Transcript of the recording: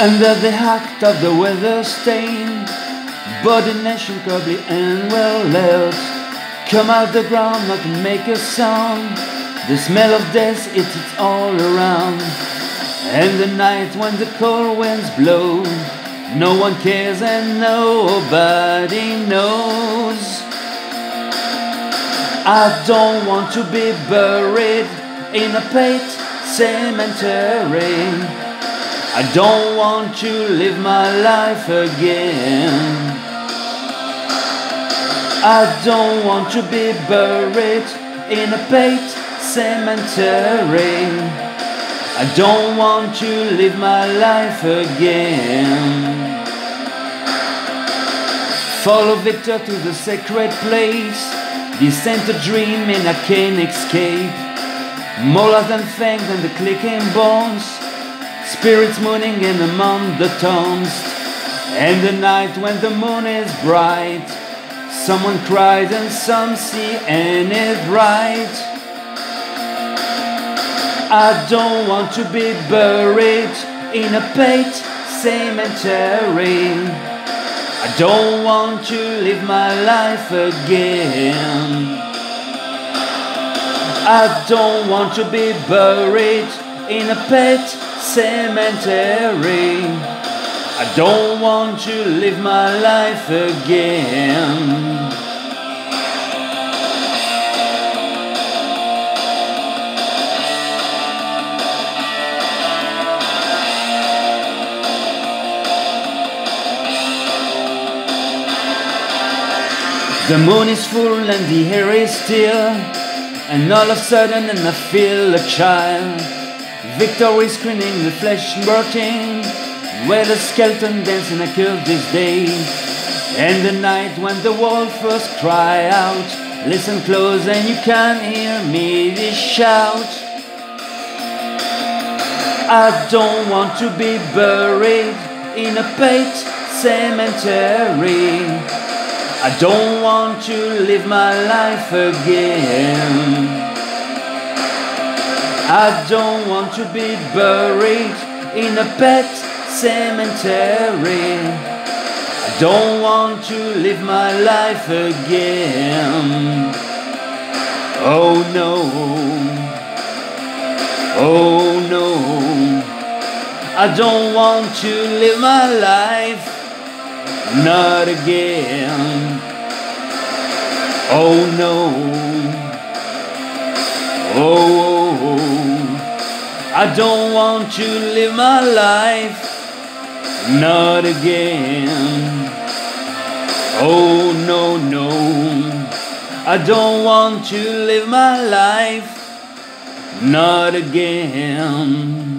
Under the act of the weather stain, body nation probably and well left. Come out the ground, not make a sound. The smell of death, it's, it's all around. And the night when the cold winds blow, no one cares and nobody knows. I don't want to be buried in a Pet Sematary. I don't want to live my life again. I don't want to be buried in a Pet Sematary. I don't want to live my life again. Follow Victor to the sacred place. Descend to dream and I can't escape. More than fangs and the clicking bones. Spirits mooning in among the tombs. And the night when the moon is bright. Someone cries and some see and is right. I don't want to be buried in a Pet Sematary. I don't want to live my life again. I don't want to be buried in a pet Sematary. I don't want to live my life again. The moon is full and the air is still, and all of a sudden, and I feel a child. Victory screaming, the flesh burning, where the skeleton dancing killed this day. And the night when the wolf first cry out, listen close and you can hear me this shout. I don't want to be buried in a Pet Sematary. I don't want to live my life again. I don't want to be buried in a Pet Sematary. I don't want to live my life again. Oh no. Oh no. I don't want to live my life not again. Oh no. Oh, I don't want to live my life. Not again. Oh no, no. I don't want to live my life. Not again.